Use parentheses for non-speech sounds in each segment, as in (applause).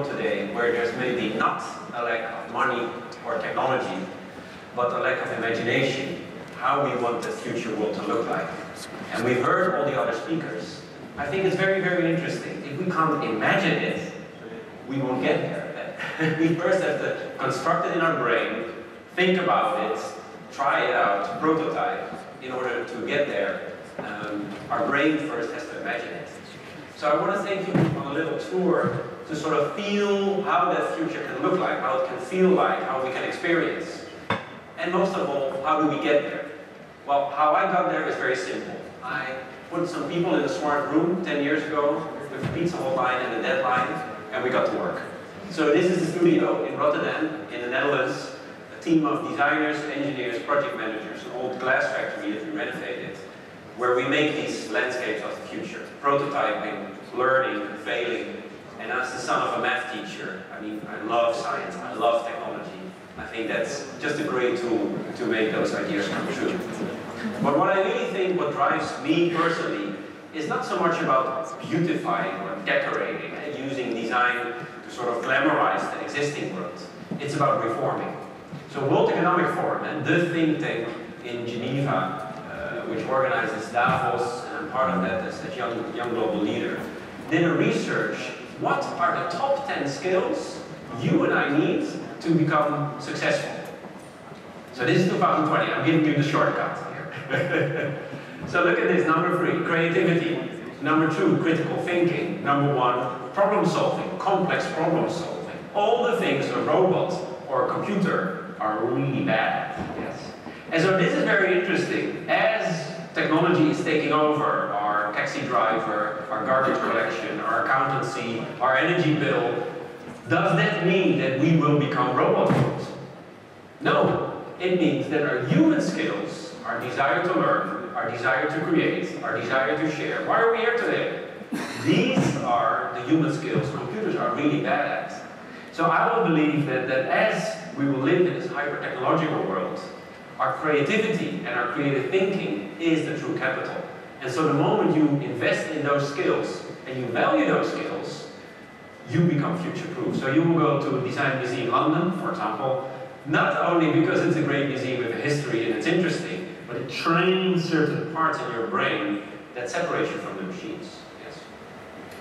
world today where there's maybe not a lack of money or technology, but a lack of imagination, how we want the future world to look like. And we've heard all the other speakers. I think it's very, very interesting. If we can't imagine it, we won't get there. (laughs) we first have to construct it in our brain, think about it, try it out, prototype, in order to get there. Um, our brain first has to imagine it. So I want to take you on a little tour to sort of feel how that future can look like, how it can feel like, how we can experience. And most of all, how do we get there? Well, how I got there is very simple. I put some people in a smart room 10 years ago with a pizza hotline and a deadline, and we got to work. So this is the studio in Rotterdam, in the Netherlands, a team of designers, engineers, project managers, an old glass factory that we renovated, where we make these landscapes of the future. Prototyping, learning, failing, and as the son of a math teacher, I mean, I love science, I love technology. I think that's just a great tool to make those ideas come true. But what I really think what drives me personally is not so much about beautifying or decorating and using design to sort of glamorize the existing world. It's about reforming. So World Economic Forum and the think tank in Geneva, uh, which organizes Davos, and I'm part of that as a young, young global leader, did a research, what are the top 10 skills you and I need to become successful? So this is 2020, I'm giving you the shortcut here. (laughs) so look at this, number three, creativity. Number two, critical thinking. Number one, problem solving, complex problem solving. All the things a robot or a computer are really bad at. Yes. And so this is very interesting. As technology is taking over our taxi driver, our garbage collection, our accountancy, our energy bill, does that mean that we will become robots? No. It means that our human skills, our desire to learn, our desire to create, our desire to share, why are we here today? These are the human skills computers are really bad at. So I will believe that, that as we will live in this hyper-technological world, our creativity and our creative thinking is the true capital. And so the moment you invest in those skills and you value those skills, you become future-proof. So you will go to a Design Museum London, for example, not only because it's a great museum with a history and it's interesting, but it trains certain parts in your brain that separate you from the machines. Yes.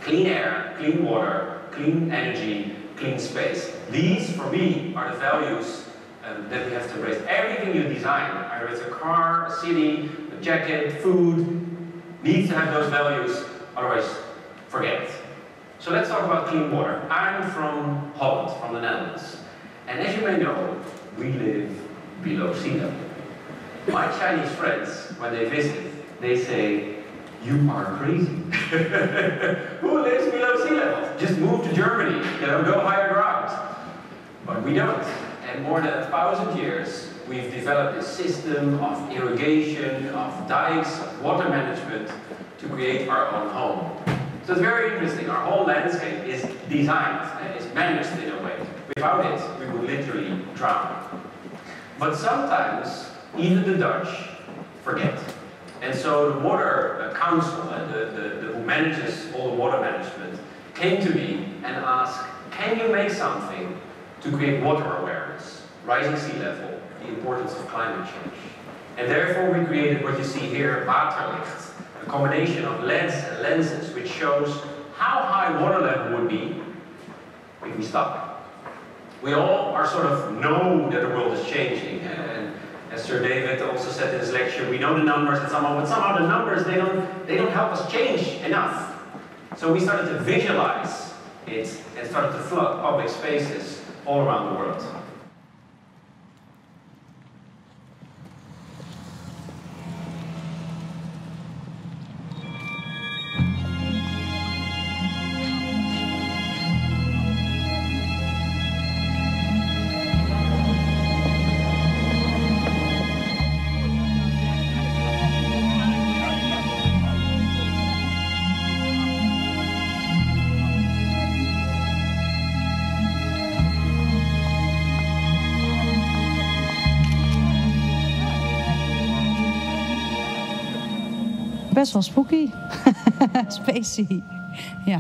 Clean air, clean water, clean energy, clean space. These, for me, are the values um, that we have to embrace. Everything you design, either it's a car, a city, a jacket, food, needs to have those values, otherwise forget it. So let's talk about clean water. I'm from Holland, from the Netherlands. And as you may know, we live below sea level. My Chinese friends, when they visit, they say, you are crazy. (laughs) Who lives below sea level? Just move to Germany, you know, go higher ground. But we don't. And more than a thousand years, we've developed a system of irrigation, of dikes, of water management to create our own home. So it's very interesting. Our whole landscape is designed and is managed in a way. Without it, we would literally drown. But sometimes, even the Dutch forget. And so the Water Council, the, the, the, who manages all the water management, came to me and asked, can you make something to create water awareness, rising sea level, the importance of climate change. And therefore we created what you see here, Waterlicht, a combination of LEDs and lenses which shows how high water level would be if we stop We all are sort of know that the world is changing and as Sir David also said in his lecture, we know the numbers and somehow, but somehow the numbers, they don't, they don't help us change enough. So we started to visualize it and started to flood public spaces all around the world. Best wel spooky. (laughs) Spacey. Ja.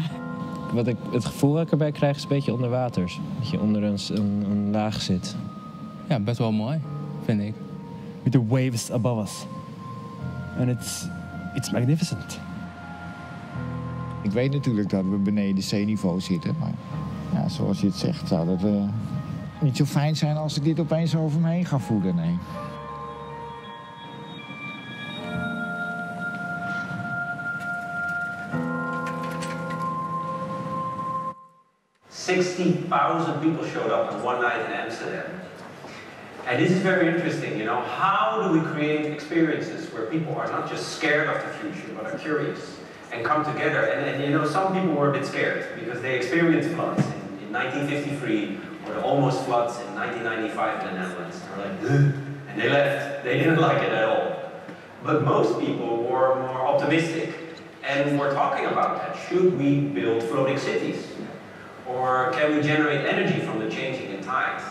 wat ik, het gevoel dat ik erbij krijg is een beetje onder water. Dat je onder een, een, een laag zit. Ja, best wel mooi, vind ik. With the waves above us. And it's, it's magnificent. Ik weet natuurlijk dat we beneden zeeniveau zitten, maar ja, zoals je het zegt, zou dat eh, niet zo fijn zijn als ik dit opeens over me heen ga voelen. Nee. Sixty thousand people showed up on one night in Amsterdam. And this is very interesting, you know, how do we create experiences where people are not just scared of the future, but are curious and come together? And, and you know, some people were a bit scared because they experienced floods in, in 1953 or the almost floods in 1995 in the Netherlands. They like, Ugh, and they left. They didn't (laughs) like it at all. But most people were more optimistic and were talking about that. Should we build floating cities? Or can we generate energy from the changing in tides?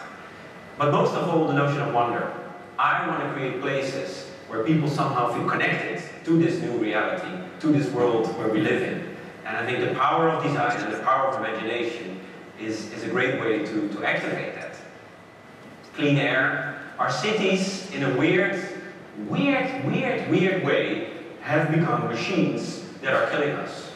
But most of all, the notion of wonder. I want to create places where people somehow feel connected to this new reality, to this world where we live in. And I think the power of design and the power of imagination is, is a great way to, to activate that. Clean air. Our cities, in a weird, weird, weird, weird way, have become machines that are killing us.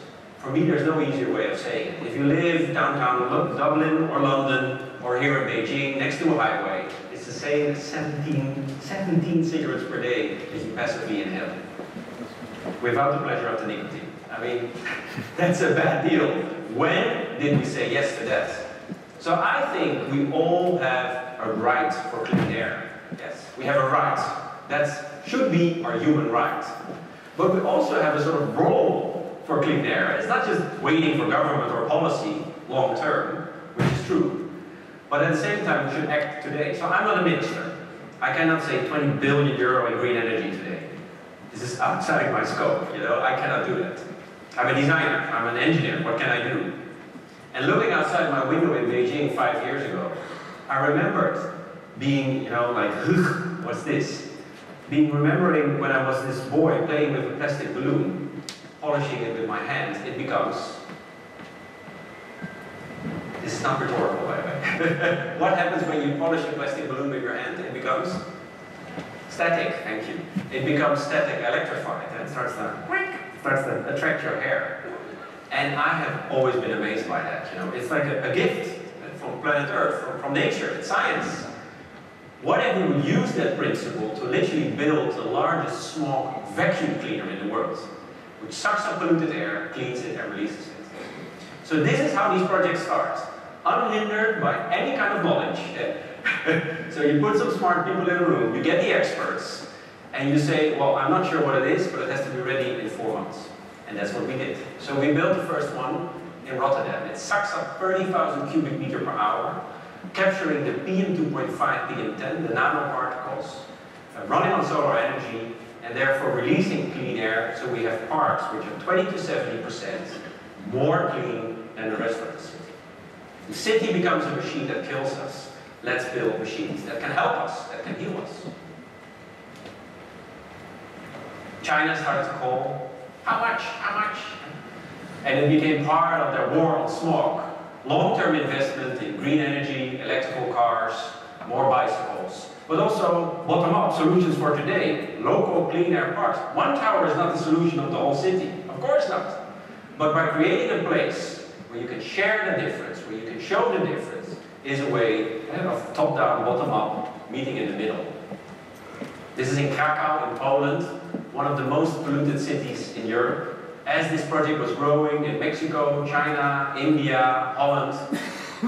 For me, there's no easier way of saying it. If you live downtown Dublin or London or here in Beijing, next to a highway, it's the same as 17, 17 cigarettes per day that you passively inhale. Without the pleasure of the nicotine. I mean, (laughs) that's a bad deal. When did we say yes to that? So I think we all have a right for clean air. Yes, we have a right. That should be our human right. But we also have a sort of role for clean air. It's not just waiting for government or policy long term, which is true. But at the same time, we should act today. So I'm not a minister. I cannot say 20 billion euro in green energy today. This is outside my scope, you know, I cannot do that. I'm a designer, I'm an engineer, what can I do? And looking outside my window in Beijing five years ago, I remembered being, you know, like, what's this? Being remembering when I was this boy playing with a plastic balloon, polishing it with my hand, it becomes this is not rhetorical, by the way. (laughs) what happens when you polish a plastic balloon with your hand? It becomes static, thank you. It becomes static electrified and starts to, starts to attract your hair. And I have always been amazed by that, you know. It's like a, a gift from planet Earth, from, from nature, it's science. What if we use that principle to literally build the largest smog vacuum cleaner in the world, which sucks up polluted air, cleans it, and releases it. So this is how these projects start unhindered by any kind of knowledge. (laughs) so you put some smart people in a room, you get the experts, and you say, well, I'm not sure what it is, but it has to be ready in four months. And that's what we did. So we built the first one in Rotterdam. It sucks up 30,000 cubic meter per hour, capturing the PM2.5, PM10, the nanoparticles, uh, running on solar energy, and therefore releasing clean air, so we have parks which are 20 to 70% more clean than the rest of the city. The city becomes a machine that kills us. Let's build machines that can help us, that can heal us. China started to call, how much, how much? And it became part of their war on smog. Long-term investment in green energy, electrical but also bottom-up solutions for today. Local clean air parks. One tower is not the solution of the whole city. Of course not. But by creating a place where you can share the difference, where you can show the difference, is a way of top-down, bottom-up, meeting in the middle. This is in Krakow, in Poland, one of the most polluted cities in Europe. As this project was growing in Mexico, China, India, Holland,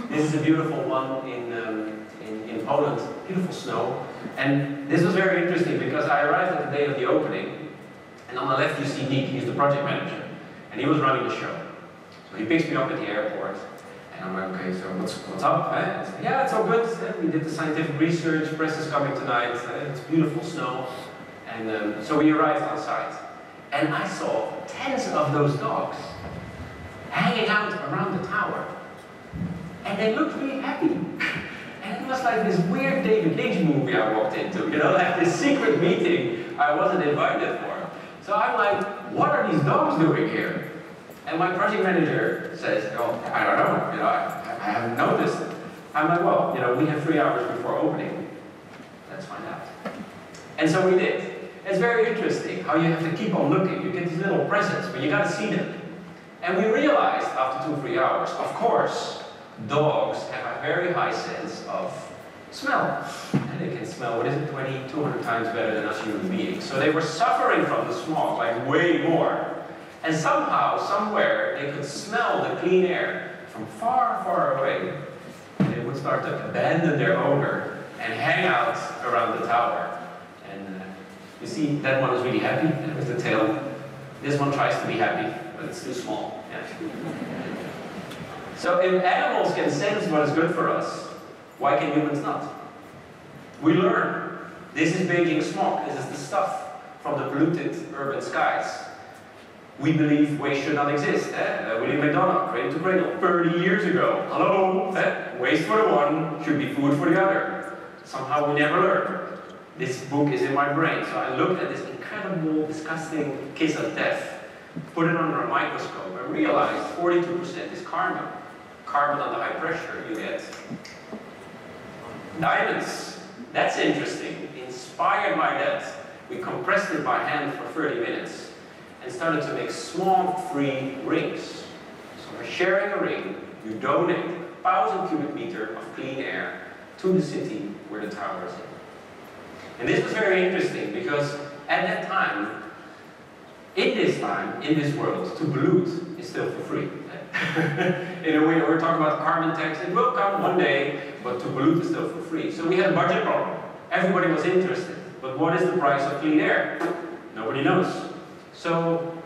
this is a beautiful one in, um, in, in Poland, beautiful snow. And this was very interesting because I arrived at the day of the opening, and on the left you see Nick, he's the project manager, and he was running the show. So he picks me up at the airport, and I'm like, okay, so what's, what's up? Eh? Yeah, it's all good. We did the scientific research, press is coming tonight, it's beautiful snow. And um, so we arrived on site. And I saw tens of those dogs hanging out around the tower. And they looked really happy. It was like this weird David Lynch movie I walked into, you know, (laughs) like this secret meeting I wasn't invited for. So I'm like, what are these dogs doing here? And my project manager says, oh, I don't know, you know, I, I haven't noticed. I'm like, well, you know, we have three hours before opening. Let's find out. And so we did. It's very interesting how you have to keep on looking. You get these little presents, but you got to see them. And we realized after two, three hours, of course, dogs have a very high sense of smell. And they can smell, what is it, 20, 200 times better than us human beings. So they were suffering from the smog, like way more. And somehow, somewhere, they could smell the clean air from far, far away. And they would start to abandon their owner and hang out around the tower. And uh, you see, that one is really happy with the tail. This one tries to be happy, but it's too small. Yeah. So if animals can sense what is good for us, why can humans not? We learn. This is Beijing smog. This is the stuff from the polluted urban skies. We believe waste should not exist. Eh? Uh, William McDonough, Cradle to Cradle, 30 years ago. Hello? Eh? Waste for the one should be food for the other. Somehow we never learn. This book is in my brain. So I looked at this incredible, disgusting case of death, put it under a microscope, and realized 42% is carbon. Carbon under high pressure, you get diamonds. That's interesting. Inspired by that, we compressed it by hand for 30 minutes and started to make smog-free rings. So by sharing a ring, you donate 1,000 cubic meter of clean air to the city where the tower is in. And this was very interesting because at that time, in this time, in this world, to pollute is still for free. (laughs) in a way, we're talking about carbon tax, it will come one day, but to pollute is still for free. So we had a budget problem. Everybody was interested. But what is the price of clean air? Nobody knows. So,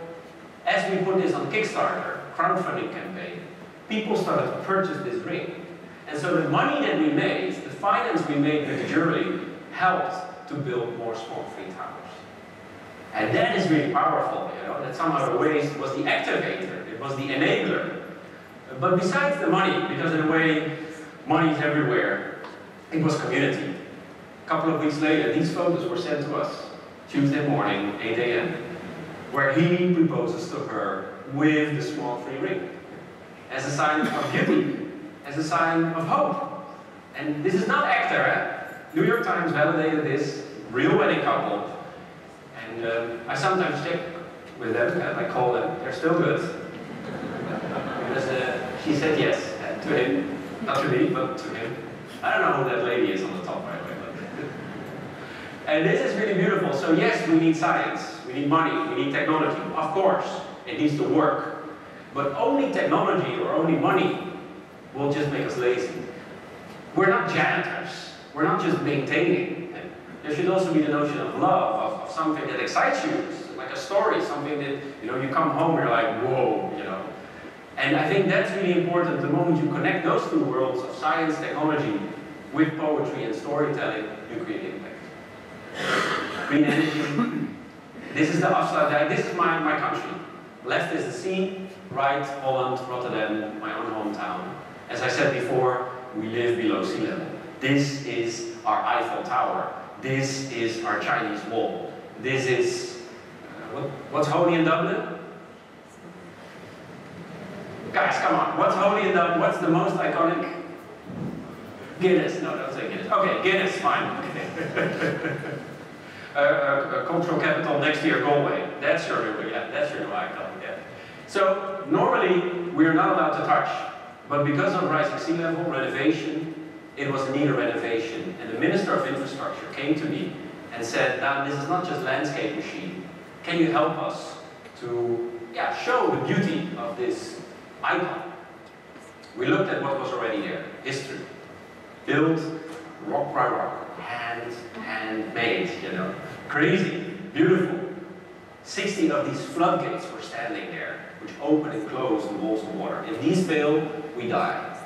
as we put this on Kickstarter, crowdfunding campaign, people started to purchase this ring. And so the money that we made, the finance we made with Jurley, helped to build more smog-free towers. And that is really powerful, you know, that somehow the waste was the activator, it was the enabler. But besides the money, because in a way, money is everywhere, it was community. A couple of weeks later, these photos were sent to us, Tuesday morning, 8 a.m where he proposes to her with the smog-free ring, as a sign of beauty, as a sign of hope. And this is not actor, eh? New York Times validated this, real wedding couple, and uh, I sometimes check with them, and I call them, they're still good. She said yes uh, to him, not to me, but to him. I don't know who that lady is on the top right away. and this is really beautiful. So yes, we need science. We need money, we need technology. Of course, it needs to work. But only technology or only money will just make us lazy. We're not janitors. We're not just maintaining. There should also be the notion of love, of, of something that excites you, like a story, something that, you know, you come home, you're like, whoa, you know. And I think that's really important. The moment you connect those two worlds of science, technology, with poetry and storytelling, you create impact. Green energy, this is the Afsluitdijk, this is my, my country. Left is the sea, right, Holland, Rotterdam, my own hometown. As I said before, we live below sea level. This is our Eiffel Tower. This is our Chinese wall. This is, uh, what, what's holy in Dublin? Guys, come on, what's holy in Dublin? What's the most iconic? Guinness, no, don't say Guinness. Okay, Guinness, fine. (laughs) uh, cultural capital next year, Galway. That's your new, yeah, that's your new icon, yeah. So normally we are not allowed to touch, but because of rising sea level, renovation, it was in need of renovation. And the Minister of Infrastructure came to me and said, now this is not just landscape machine. Can you help us to yeah, show the beauty of this icon? We looked at what was already there, history. Built rock by rock, hand, hand made, you know. Crazy, beautiful. 60 of these floodgates were standing there, which open and close the walls of water. If these fail, we die.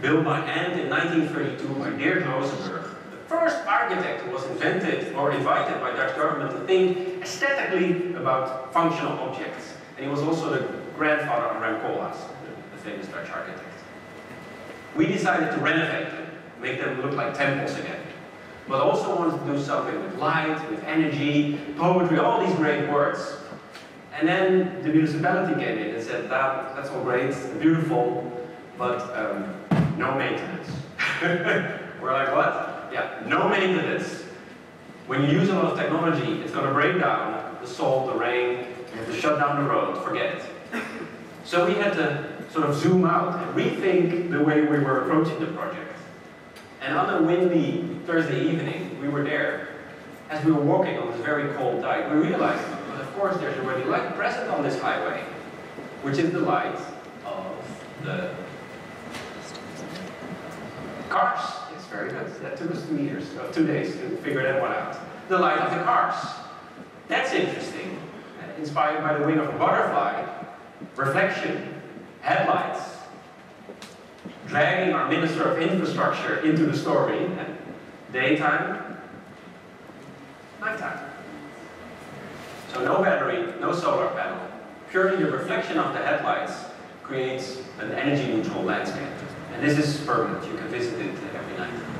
Built by hand in 1932 by Dirk Roosenburg, the first architect who was invented or invited by Dutch government to think aesthetically about functional objects. And he was also the grandfather of Rem Koolhaas, the, the famous Dutch architect. We decided to renovate them make them look like temples again. But also wanted to do something with light, with energy, poetry, all these great words. And then the municipality came in and said, that, that's all great, beautiful, but um, no maintenance. (laughs) We're like, what? Yeah, no maintenance. When you use a lot of technology, it's going to break down, the salt, the rain, you have to shut down the road, forget it. So we had to sort of zoom out and rethink the way we were approaching the project. And on a windy Thursday evening, we were there. As we were walking on this very cold dike, we realized, well, of course, there's already light present on this highway, which is the light of the cars. It's very good. That took us two years, uh, two days to figure that one out. The light of the cars. That's interesting. Inspired by the wing of a butterfly, reflection, headlights, dragging our Minister of Infrastructure into the story. Daytime, nighttime. So no battery, no solar panel. Purely the reflection of the headlights creates an energy neutral landscape. And this is permanent, you can visit it every night.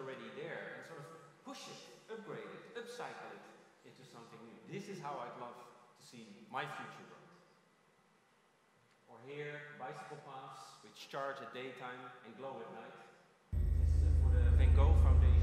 Already there and sort of push it, upgrade it, upcycle it into something new? This is how I'd love to see my future road. Or here, bicycle paths which charge at daytime and glow at night. This is for the Van Gogh Foundation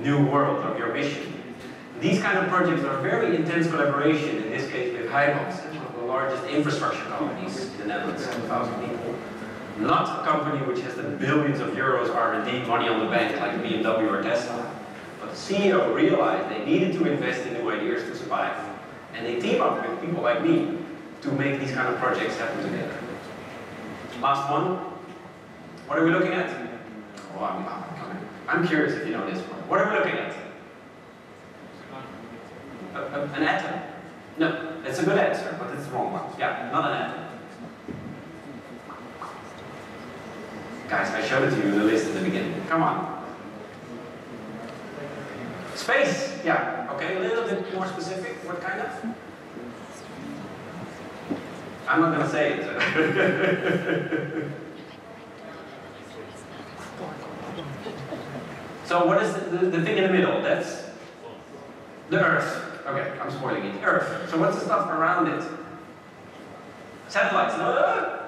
new world, of your mission? These kind of projects are very intense collaboration, in this case with Heijmans, one of the largest infrastructure companies in the Netherlands, 2,000 people. Not a company which has the billions of euros R&D money on the bank like BMW or Tesla. But the CEO realized they needed to invest in new ideas to survive. And they team up with people like me to make these kind of projects happen together. Last one, what are we looking at? Oh, I'm, I'm, I'm curious if you know this one. What are we looking at? A, a, an atom? No, that's a good answer, but it's the wrong one. Yeah, not an atom. Guys, I showed it to you in the list at the beginning. Come on. Space, yeah. Okay, a little bit more specific. What kind of? I'm not gonna say it. (laughs) So what is the, the, the thing in the middle? That's the Earth. Okay, I'm spoiling it. Earth. So what's the stuff around it? Satellites. No.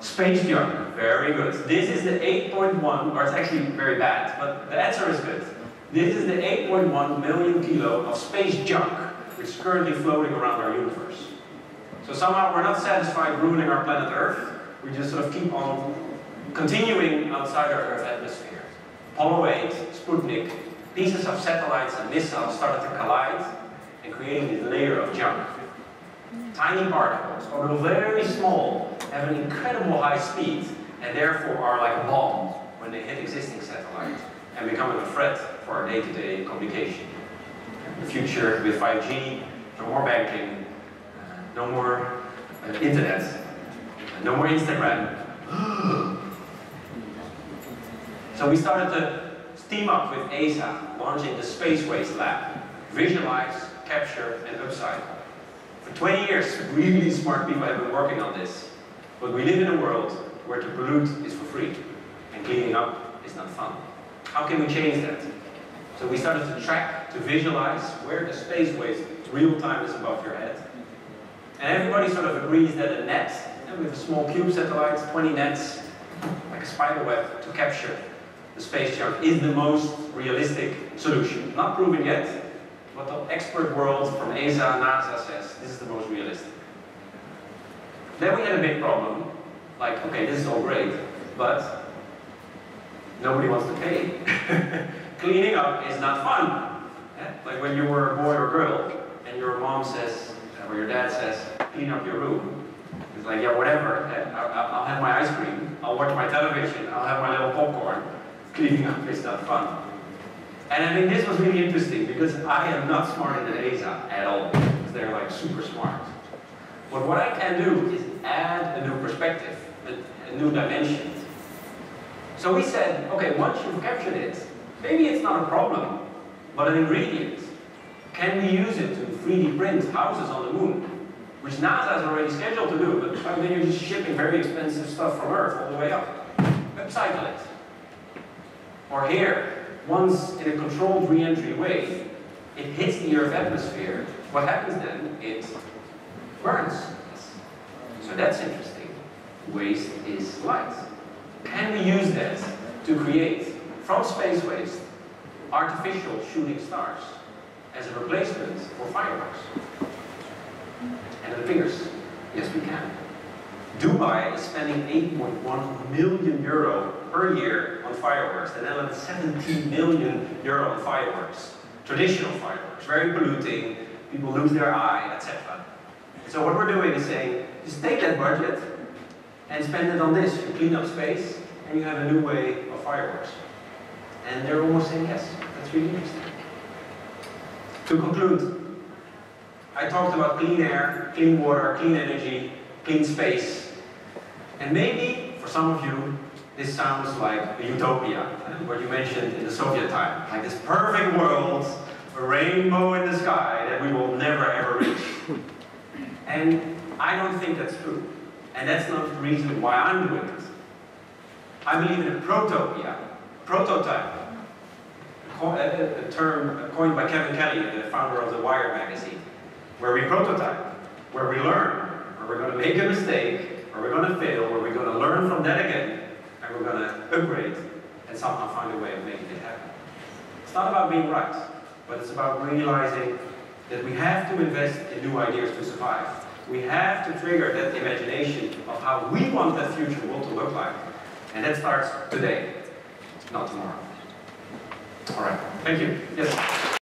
Space junk. Very good. This is the 8.1, or it's actually very bad, but the answer is good. This is the 8.1 million kilo of space junk, which is currently floating around our universe. So somehow we're not satisfied ruining our planet Earth. We just sort of keep on continuing outside our Earth atmosphere. 8, Sputnik, pieces of satellites and missiles started to collide and creating this layer of junk. Tiny particles, although very small, have an incredible high speed and therefore are like a bomb when they hit existing satellites and becoming a threat for our day-to-day communication. In the future, with 5G, no more banking, uh, no more uh, internet, no more Instagram. (gasps) so we started to team up with ESA, launching the Space Waste Lab. Visualize, capture, and upcycle. For 20 years, really smart people have been working on this. But we live in a world where to pollute is for free, and cleaning up is not fun. How can we change that? So we started to track, to visualize where the space waste real time is above your head. And everybody sort of agrees that a net, and with a small cube satellites, 20 nets, like a spider web, to capture the space junk is the most realistic solution. Not proven yet, but the expert world from ESA, and NASA says this is the most realistic. Then we had a big problem, like, okay, this is all great, but nobody wants to pay. (laughs) Cleaning up is not fun. Yeah? Like when you were a boy or girl, and your mom says, or your dad says, clean up your room. It's like, yeah, whatever. I'll have my ice cream. I'll watch my television. I'll have my little popcorn. Cleaning up is not fun. And I think this was really interesting because I am not smarter than ESA at all. Because they're like super smart. But what I can do is add a new perspective, a, a new dimension. So we said, okay, once you've captured it, maybe it's not a problem, but an ingredient. Can we use it to 3D print houses on the moon? Which NASA is already scheduled to do, but then you're just shipping very expensive stuff from Earth all the way up. Upcycle it. Or here, once in a controlled re-entry way, it hits the Earth atmosphere, what happens then? It burns. So that's interesting. Waste is light. Can we use that to create, from space waste, artificial shooting stars as a replacement for fireworks? And the fingers, yes we can. Dubai is spending 8.1 million euro per year on fireworks. The Netherlands 17 million euro on fireworks. Traditional fireworks, very polluting, people lose their eye, etc. So what we're doing is saying, just take that budget and spend it on this. You clean up space and you have a new way of fireworks. And they're almost saying yes, that's really interesting. To conclude, I talked about clean air, clean water, clean energy, clean space. And maybe, for some of you, this sounds like a utopia, what you mentioned in the Soviet time, like this perfect world, a rainbow in the sky that we will never ever reach. And I don't think that's true. And that's not the reason why I'm doing it. I believe in a protopia, prototype, a, a, term coined by Kevin Kelly, the founder of the Wired magazine, where we prototype, where we learn, where we're going to make a mistake, where we're going to fail, where we're going to learn from that again, we're going to upgrade and somehow find a way of making it happen. It's not about being right, but it's about realizing that we have to invest in new ideas to survive. We have to trigger that imagination of how we want that future world to look like. And that starts today, not tomorrow. All right, thank you. Yes?